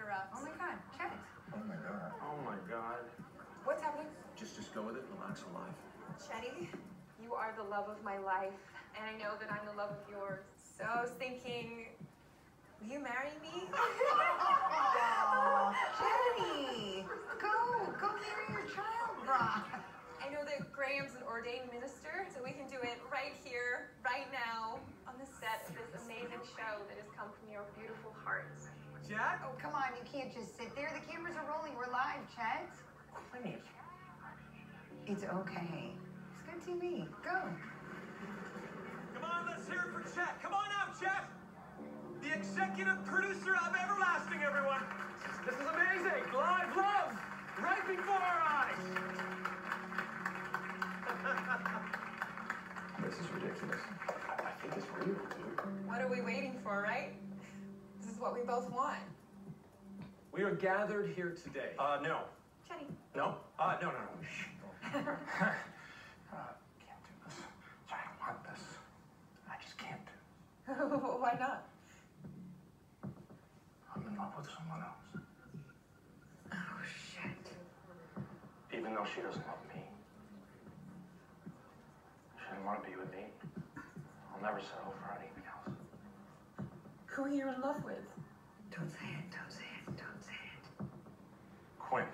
Oh my god, Chet! Oh my god. Oh my god. What's happening? Just just go with it, relax alive. Chetty, you are the love of my life, and I know that I'm the love of yours. So I was thinking, will you marry me? Chetty! Go, go carry your child bra. I know that Graham's an ordained minister, so we can do it right here, right now, on the set of this amazing show that has come from your beautiful heart. Jack? Oh, come on, you can't just sit there. The cameras are rolling. We're live, Chet. Quinny. It's okay. It's good TV. Go. Come on, let's hear it for Chet. Come on out, Chet. The executive producer of Everlasting, everyone. This is amazing. Live love right before our eyes. This is ridiculous. I, I think it's real, dude. What are we waiting for, right? Is what we both want. We are gathered here today. Uh, no. Chetty. No? Uh, no, no, no. Shh. uh, can't do this. I don't want this. I just can't. Why not? I'm in love with someone else. Oh, shit. Even though she doesn't love me. She doesn't want to be with me. I'll never settle for anything else. Who you're in love with? Don't say it. Don't say it. Don't say it. Quinn.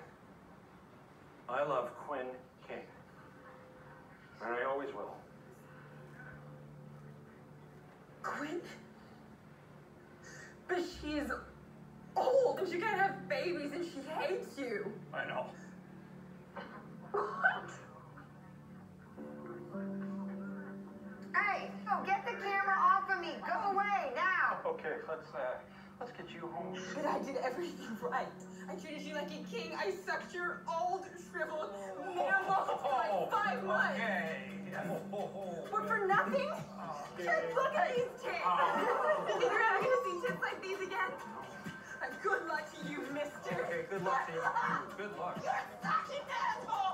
I love Quinn King. And I always will. Quinn? But she's old and she can't have babies and she hates you. I know. Okay, let's uh, let's get you home. But I did everything right. I treated you like a king. I sucked your old, shriveled off for like five months. Okay. But for nothing? Just look at these tits. you think you're ever gonna see tits like these again? Good luck to you, mister. Okay, good luck to you. Good luck. You're such an asshole.